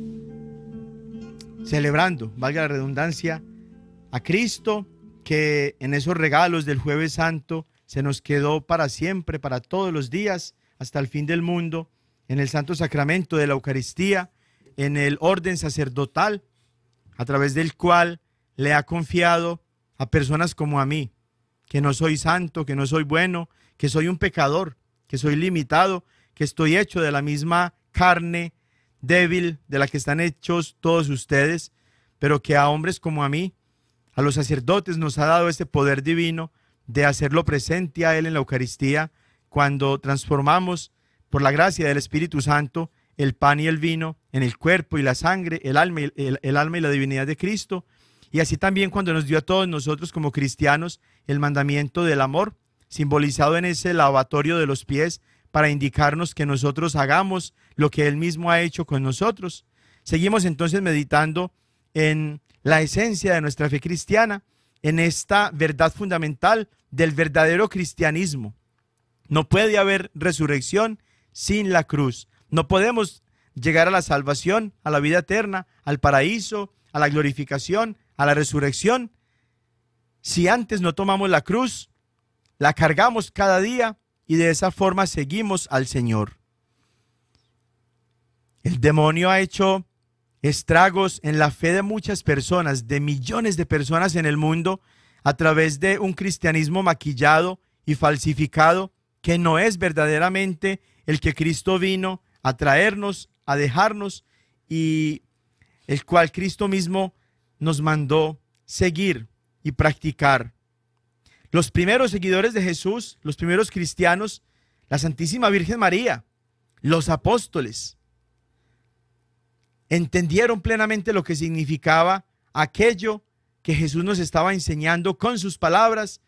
celebrando, valga la redundancia, a Cristo que en esos regalos del jueves santo se nos quedó para siempre, para todos los días, hasta el fin del mundo, en el santo sacramento de la Eucaristía, en el orden sacerdotal, a través del cual le ha confiado a personas como a mí, que no soy santo, que no soy bueno, que soy un pecador, que soy limitado, que estoy hecho de la misma carne débil de la que están hechos todos ustedes, pero que a hombres como a mí, a los sacerdotes nos ha dado este poder divino de hacerlo presente a Él en la Eucaristía, cuando transformamos por la gracia del Espíritu Santo el pan y el vino en el cuerpo y la sangre, el alma y, el, el alma y la divinidad de Cristo, y así también cuando nos dio a todos nosotros como cristianos el mandamiento del amor, simbolizado en ese lavatorio de los pies, para indicarnos que nosotros hagamos lo que Él mismo ha hecho con nosotros. Seguimos entonces meditando en la esencia de nuestra fe cristiana, en esta verdad fundamental del verdadero cristianismo. No puede haber resurrección sin la cruz. No podemos llegar a la salvación, a la vida eterna, al paraíso, a la glorificación, a la resurrección, si antes no tomamos la cruz, la cargamos cada día y de esa forma seguimos al Señor. El demonio ha hecho estragos en la fe de muchas personas, de millones de personas en el mundo, a través de un cristianismo maquillado y falsificado que no es verdaderamente el que Cristo vino a traernos, a dejarnos y el cual Cristo mismo nos mandó seguir y practicar. Los primeros seguidores de Jesús, los primeros cristianos, la Santísima Virgen María, los apóstoles, entendieron plenamente lo que significaba aquello que Jesús nos estaba enseñando con sus palabras,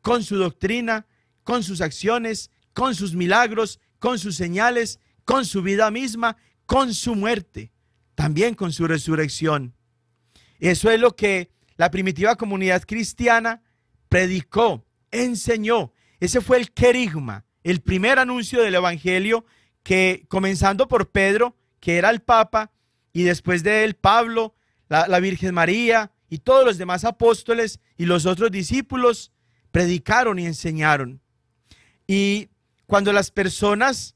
con su doctrina, con sus acciones, con sus milagros, con sus señales, con su vida misma, con su muerte, también con su resurrección. Eso es lo que la primitiva comunidad cristiana predicó, enseñó. Ese fue el querigma, el primer anuncio del Evangelio que comenzando por Pedro, que era el Papa, y después de él Pablo, la, la Virgen María y todos los demás apóstoles y los otros discípulos predicaron y enseñaron. Y cuando las personas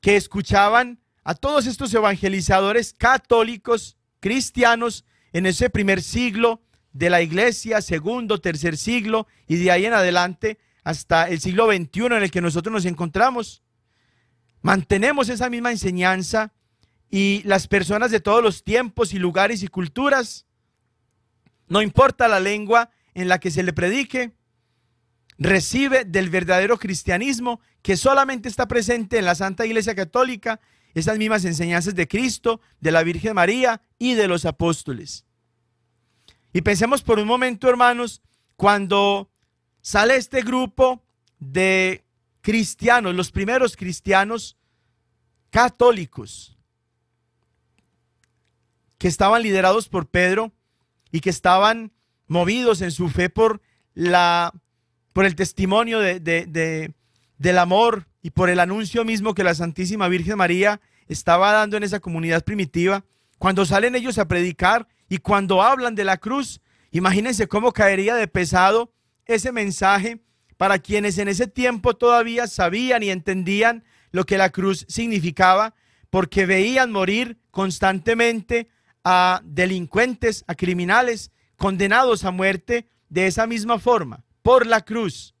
que escuchaban a todos estos evangelizadores católicos, cristianos, en ese primer siglo de la iglesia, segundo, tercer siglo, y de ahí en adelante hasta el siglo XXI en el que nosotros nos encontramos, mantenemos esa misma enseñanza y las personas de todos los tiempos y lugares y culturas, no importa la lengua en la que se le predique, recibe del verdadero cristianismo que solamente está presente en la Santa Iglesia Católica esas mismas enseñanzas de Cristo, de la Virgen María y de los apóstoles. Y pensemos por un momento, hermanos, cuando sale este grupo de cristianos, los primeros cristianos católicos, que estaban liderados por Pedro y que estaban movidos en su fe por la por el testimonio de, de, del amor y por el anuncio mismo que la Santísima Virgen María estaba dando en esa comunidad primitiva, cuando salen ellos a predicar y cuando hablan de la cruz, imagínense cómo caería de pesado ese mensaje para quienes en ese tiempo todavía sabían y entendían lo que la cruz significaba, porque veían morir constantemente a delincuentes, a criminales, condenados a muerte de esa misma forma por la cruz.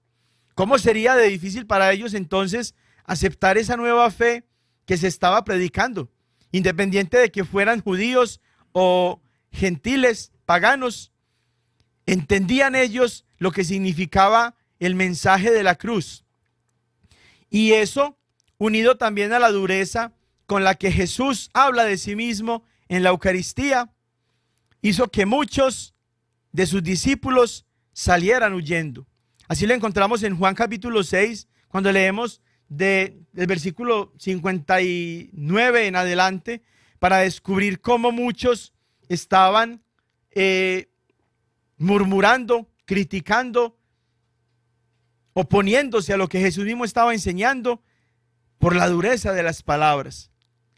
¿Cómo sería de difícil para ellos entonces aceptar esa nueva fe que se estaba predicando? Independiente de que fueran judíos o gentiles, paganos, entendían ellos lo que significaba el mensaje de la cruz. Y eso, unido también a la dureza con la que Jesús habla de sí mismo en la Eucaristía, hizo que muchos de sus discípulos salieran huyendo. Así lo encontramos en Juan capítulo 6, cuando leemos de, del versículo 59 en adelante, para descubrir cómo muchos estaban eh, murmurando, criticando, oponiéndose a lo que Jesús mismo estaba enseñando por la dureza de las palabras.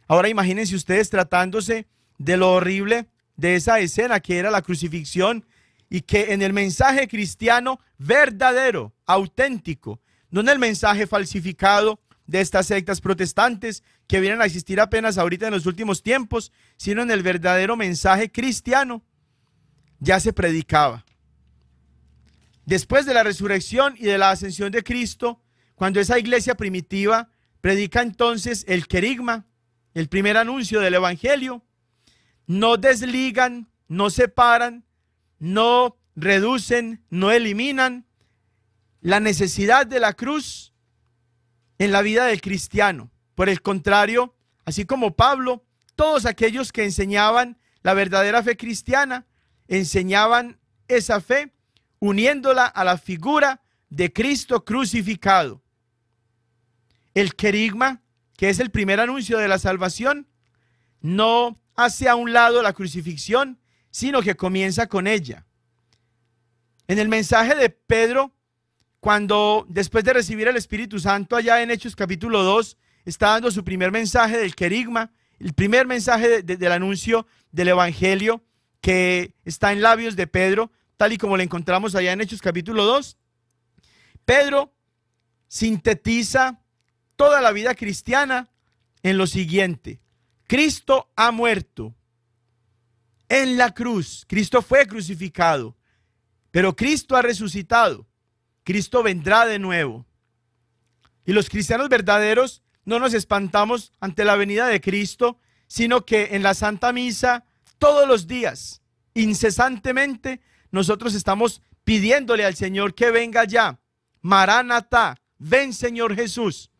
Ahora imagínense ustedes tratándose de lo horrible de esa escena que era la crucifixión y que en el mensaje cristiano verdadero, auténtico, no en el mensaje falsificado de estas sectas protestantes que vienen a existir apenas ahorita en los últimos tiempos, sino en el verdadero mensaje cristiano, ya se predicaba. Después de la resurrección y de la ascensión de Cristo, cuando esa iglesia primitiva predica entonces el querigma, el primer anuncio del Evangelio, no desligan, no separan, no reducen, no eliminan la necesidad de la cruz en la vida del cristiano. Por el contrario, así como Pablo, todos aquellos que enseñaban la verdadera fe cristiana, enseñaban esa fe uniéndola a la figura de Cristo crucificado. El querigma, que es el primer anuncio de la salvación, no hace a un lado la crucifixión, sino que comienza con ella. En el mensaje de Pedro, cuando después de recibir el Espíritu Santo allá en Hechos capítulo 2, está dando su primer mensaje del querigma, el primer mensaje del anuncio del Evangelio que está en labios de Pedro, tal y como lo encontramos allá en Hechos capítulo 2. Pedro sintetiza toda la vida cristiana en lo siguiente. Cristo ha muerto en la cruz. Cristo fue crucificado, pero Cristo ha resucitado. Cristo vendrá de nuevo. Y los cristianos verdaderos no nos espantamos ante la venida de Cristo, sino que en la Santa Misa, todos los días, incesantemente, nosotros estamos pidiéndole al Señor que venga ya. Maranatá, ven Señor Jesús.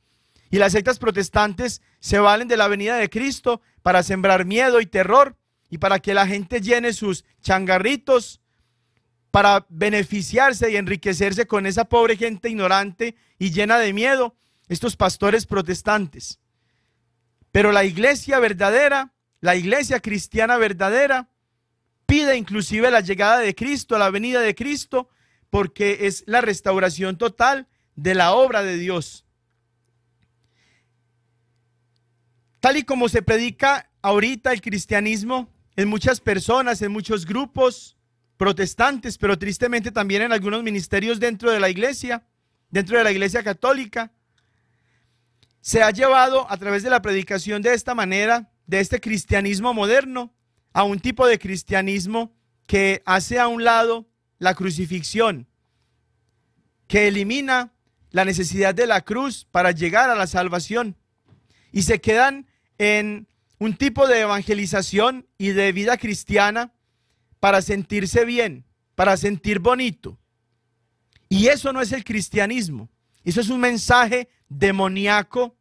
Y las sectas protestantes se valen de la venida de Cristo para sembrar miedo y terror y para que la gente llene sus changarritos para beneficiarse y enriquecerse con esa pobre gente ignorante y llena de miedo, estos pastores protestantes. Pero la iglesia verdadera, la iglesia cristiana verdadera, pide inclusive la llegada de Cristo, la venida de Cristo, porque es la restauración total de la obra de Dios. Tal y como se predica ahorita el cristianismo en muchas personas, en muchos grupos protestantes, pero tristemente también en algunos ministerios dentro de la iglesia, dentro de la iglesia católica, se ha llevado a través de la predicación de esta manera, de este cristianismo moderno, a un tipo de cristianismo que hace a un lado la crucifixión, que elimina la necesidad de la cruz para llegar a la salvación y se quedan en un tipo de evangelización y de vida cristiana para sentirse bien, para sentir bonito. Y eso no es el cristianismo. Eso es un mensaje demoníaco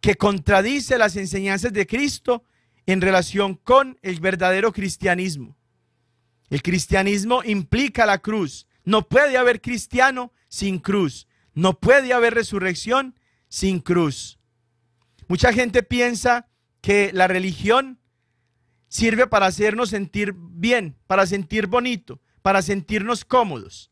que contradice las enseñanzas de Cristo en relación con el verdadero cristianismo. El cristianismo implica la cruz. No puede haber cristiano sin cruz. No puede haber resurrección sin cruz. Mucha gente piensa que la religión sirve para hacernos sentir bien, para sentir bonito, para sentirnos cómodos.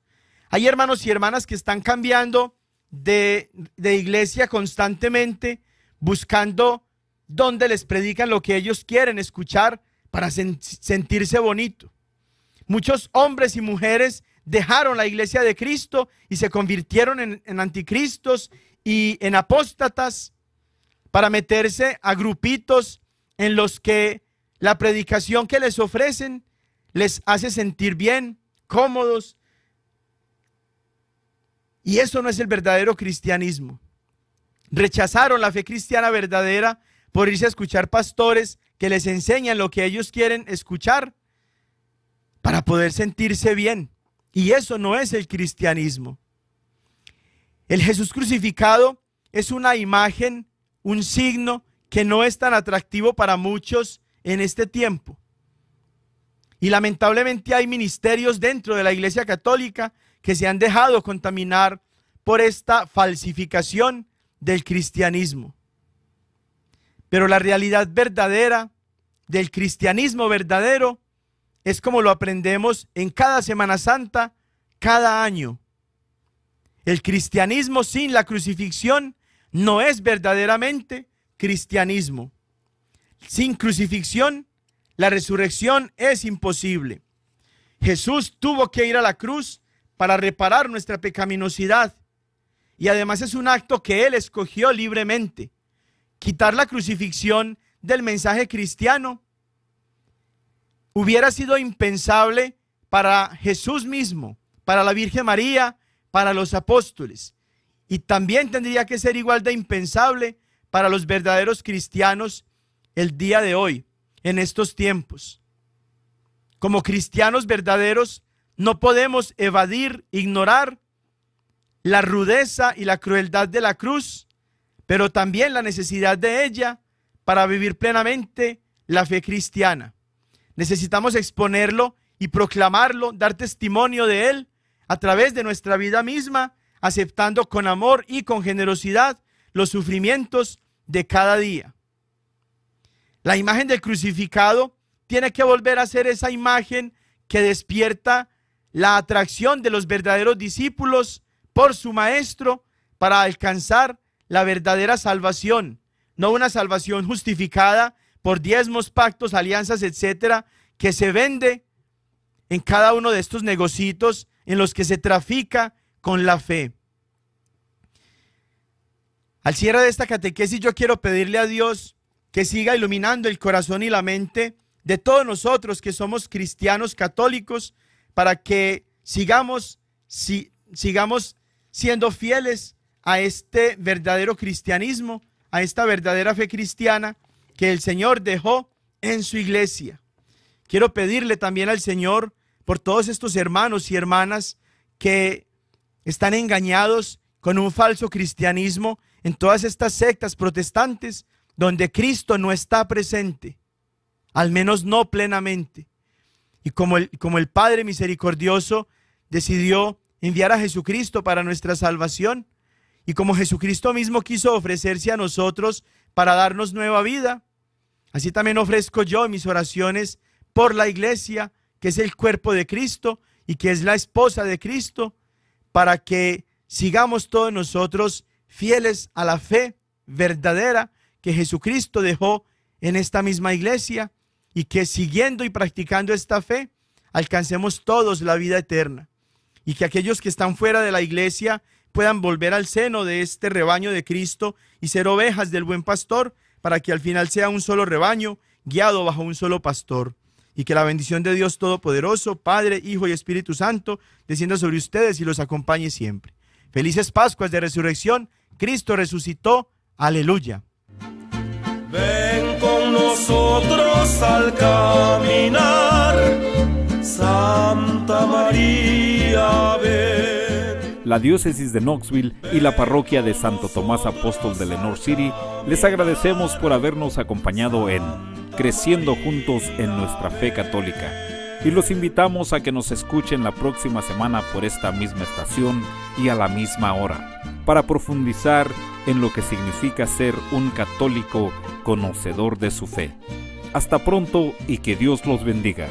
Hay hermanos y hermanas que están cambiando de, iglesia constantemente, buscando donde les predican lo que ellos quieren escuchar para sentirse bonito. Muchos hombres y mujeres dejaron la iglesia de Cristo y se convirtieron en, en anticristos y en apóstatas para meterse a grupitos en los que la predicación que les ofrecen les hace sentir bien, cómodos. Y eso no es el verdadero cristianismo. Rechazaron la fe cristiana verdadera por irse a escuchar pastores que les enseñan lo que ellos quieren escuchar para poder sentirse bien. Y eso no es el cristianismo. El Jesús crucificado es una imagen, un signo que no es tan atractivo para muchos en este tiempo. Y lamentablemente hay ministerios dentro de la Iglesia Católica que se han dejado contaminar por esta falsificación del cristianismo. Pero la realidad verdadera del cristianismo verdadero es como lo aprendemos en cada Semana Santa, cada año. El cristianismo sin la crucifixión no es verdaderamente cristianismo. Sin crucifixión, la resurrección es imposible. Jesús tuvo que ir a la cruz para reparar nuestra pecaminosidad. Y además es un acto que Él escogió libremente. Quitar la crucifixión del mensaje cristiano hubiera sido impensable para Jesús mismo, para la Virgen María, para los apóstoles. Y también tendría que ser igual de impensable para los verdaderos cristianos el día de hoy, en estos tiempos. Como cristianos verdaderos, no podemos evadir, ignorar la rudeza y la crueldad de la cruz, pero también la necesidad de ella para vivir plenamente la fe cristiana. Necesitamos exponerlo y proclamarlo, dar testimonio de él a través de nuestra vida misma, aceptando con amor y con generosidad los sufrimientos de cada día. La imagen del crucificado tiene que volver a ser esa imagen que despierta la atracción de los verdaderos discípulos por su maestro para alcanzar la verdadera salvación, no una salvación justificada por diezmos, pactos, alianzas, etcétera, que se vende en cada uno de estos negocios en los que se trafica con la fe. Al cierre de esta catequesis yo quiero pedirle a Dios que siga iluminando el corazón y la mente de todos nosotros que somos cristianos católicos para que sigamos, si, sigamos siendo fieles a este verdadero cristianismo, a esta verdadera fe cristiana que el Señor dejó en su iglesia. Quiero pedirle también al Señor por todos estos hermanos y hermanas que están engañados con un falso cristianismo en todas estas sectas protestantes donde Cristo no está presente, al menos no plenamente. Y como el, como el Padre misericordioso decidió enviar a Jesucristo para nuestra salvación, y como Jesucristo mismo quiso ofrecerse a nosotros para darnos nueva vida. Así también ofrezco yo mis oraciones por la iglesia, que es el cuerpo de Cristo y que es la esposa de Cristo, para que sigamos todos nosotros fieles a la fe verdadera que Jesucristo dejó en esta misma iglesia y que siguiendo y practicando esta fe alcancemos todos la vida eterna y que aquellos que están fuera de la iglesia puedan volver al seno de este rebaño de Cristo y ser ovejas del buen pastor para que al final sea un solo rebaño guiado bajo un solo pastor. Y que la bendición de Dios Todopoderoso, Padre, Hijo y Espíritu Santo, descienda sobre ustedes y los acompañe siempre. Felices Pascuas de Resurrección. Cristo resucitó. Aleluya. Ven con nosotros al caminar, Santa María, ven. La diócesis de Knoxville y la parroquia de Santo Tomás Apóstol de Lenore City les agradecemos por habernos acompañado en Creciendo Juntos en nuestra Fe Católica y los invitamos a que nos escuchen la próxima semana por esta misma estación y a la misma hora para profundizar en lo que significa ser un católico conocedor de su fe. Hasta pronto y que Dios los bendiga.